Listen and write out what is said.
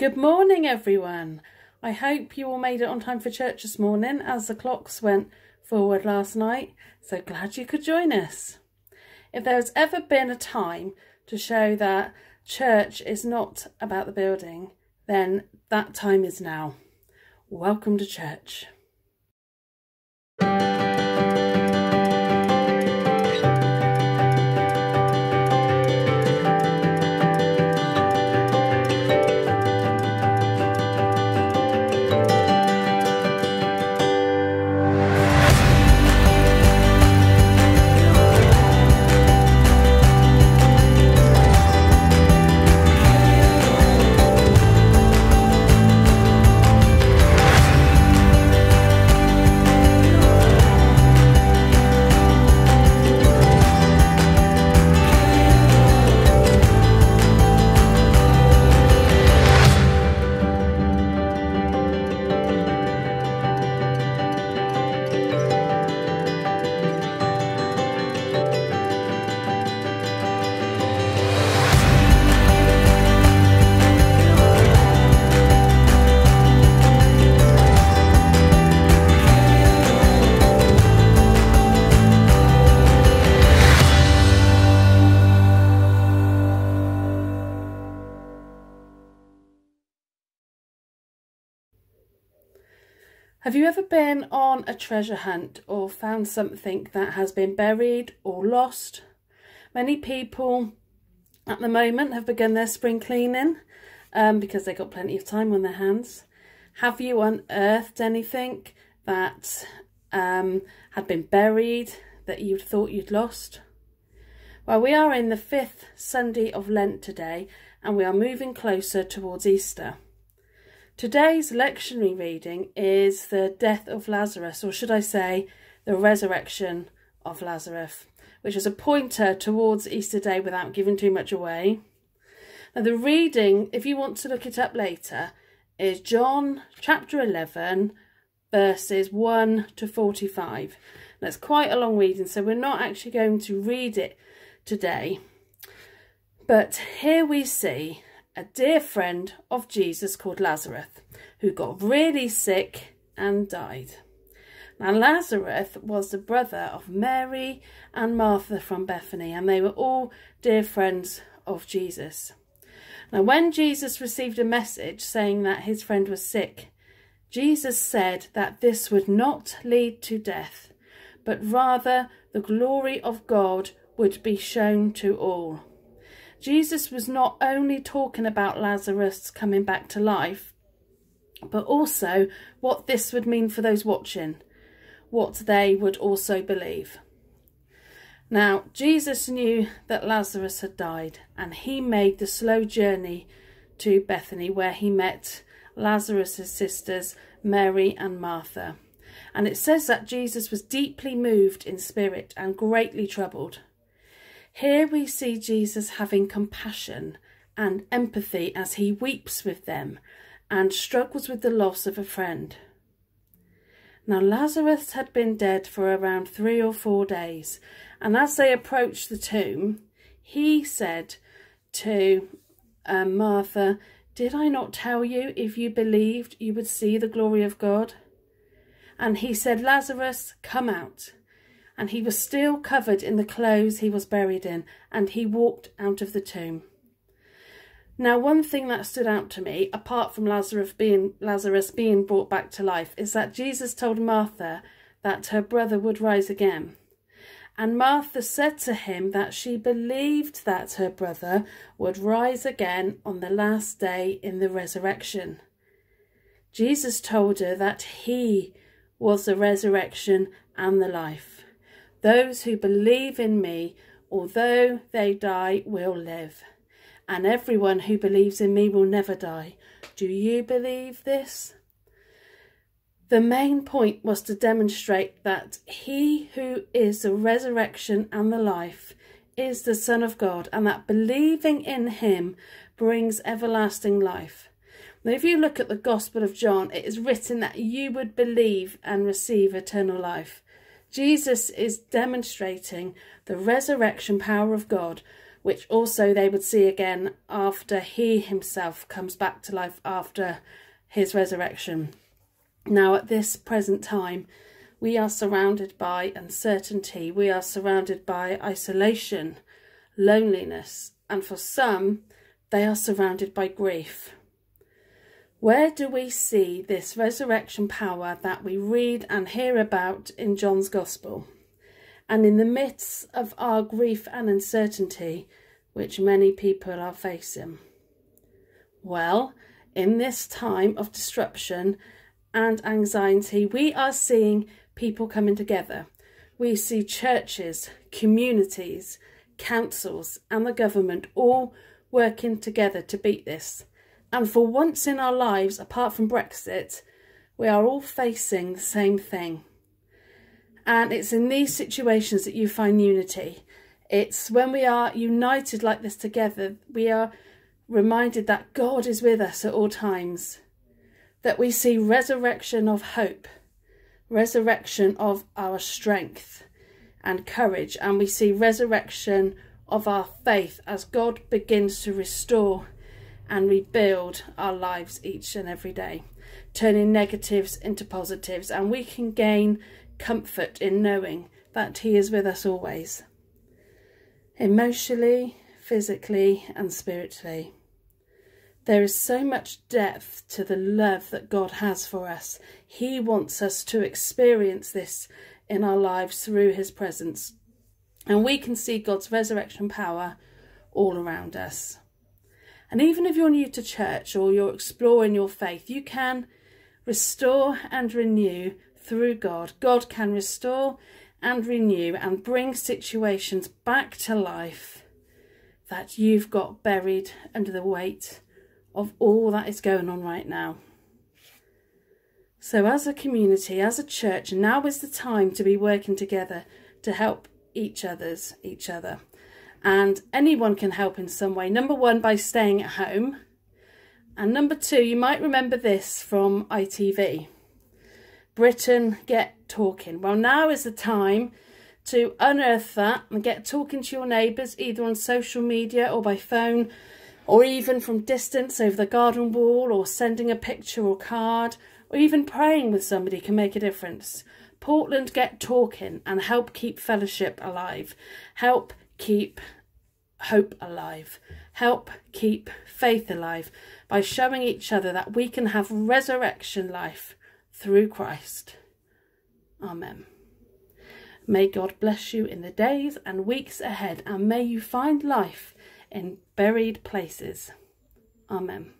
Good morning, everyone. I hope you all made it on time for church this morning as the clocks went forward last night. So glad you could join us. If there's ever been a time to show that church is not about the building, then that time is now. Welcome to church. Have you ever been on a treasure hunt or found something that has been buried or lost? Many people at the moment have begun their spring cleaning um, because they've got plenty of time on their hands. Have you unearthed anything that um, had been buried that you thought you'd lost? Well, we are in the fifth Sunday of Lent today and we are moving closer towards Easter. Today's lectionary reading is the death of Lazarus, or should I say, the resurrection of Lazarus, which is a pointer towards Easter Day without giving too much away. Now, the reading, if you want to look it up later, is John chapter 11, verses 1 to 45. That's quite a long reading, so we're not actually going to read it today. But here we see a dear friend of Jesus called Lazarus, who got really sick and died. Now, Lazarus was the brother of Mary and Martha from Bethany, and they were all dear friends of Jesus. Now, when Jesus received a message saying that his friend was sick, Jesus said that this would not lead to death, but rather the glory of God would be shown to all. Jesus was not only talking about Lazarus coming back to life, but also what this would mean for those watching, what they would also believe. Now, Jesus knew that Lazarus had died, and he made the slow journey to Bethany, where he met Lazarus' sisters, Mary and Martha. And it says that Jesus was deeply moved in spirit and greatly troubled. Here we see Jesus having compassion and empathy as he weeps with them and struggles with the loss of a friend. Now Lazarus had been dead for around three or four days, and as they approached the tomb, he said to um, Martha, Did I not tell you if you believed you would see the glory of God? And he said, Lazarus, come out and he was still covered in the clothes he was buried in, and he walked out of the tomb. Now, one thing that stood out to me, apart from Lazarus being, Lazarus being brought back to life, is that Jesus told Martha that her brother would rise again. And Martha said to him that she believed that her brother would rise again on the last day in the resurrection. Jesus told her that he was the resurrection and the life. Those who believe in me, although they die, will live. And everyone who believes in me will never die. Do you believe this? The main point was to demonstrate that he who is the resurrection and the life is the Son of God, and that believing in him brings everlasting life. Now, if you look at the Gospel of John, it is written that you would believe and receive eternal life. Jesus is demonstrating the resurrection power of God which also they would see again after he himself comes back to life after his resurrection. Now, at this present time, we are surrounded by uncertainty, we are surrounded by isolation, loneliness, and for some, they are surrounded by grief. Where do we see this resurrection power that we read and hear about in John's Gospel? And in the midst of our grief and uncertainty, which many people are facing? Well, in this time of disruption and anxiety, we are seeing people coming together. We see churches, communities, councils, and the government all working together to beat this. And for once in our lives, apart from Brexit, we are all facing the same thing. And it's in these situations that you find unity. It's when we are united like this together, we are reminded that God is with us at all times, that we see resurrection of hope, resurrection of our strength and courage, and we see resurrection of our faith as God begins to restore and rebuild our lives each and every day, turning negatives into positives, and we can gain comfort in knowing that He is with us always, emotionally, physically, and spiritually. There is so much depth to the love that God has for us. He wants us to experience this in our lives through His presence. And we can see God's resurrection power all around us. And even if you're new to church or you're exploring your faith, you can restore and renew through God. God can restore and renew and bring situations back to life that you've got buried under the weight of all that is going on right now. So, as a community, as a church, now is the time to be working together to help each other's each other and anyone can help in some way. Number one, by staying at home. And number two, you might remember this from ITV. Britain Get Talking. Well, now is the time to unearth that and get talking to your neighbours, either on social media or by phone, or even from distance over the garden wall, or sending a picture or card, or even praying with somebody can make a difference. Portland Get Talking and help keep fellowship alive. Help keep hope alive. Help keep faith alive by showing each other that we can have resurrection life through Christ. Amen. May God bless you in the days and weeks ahead, and may you find life in buried places. Amen.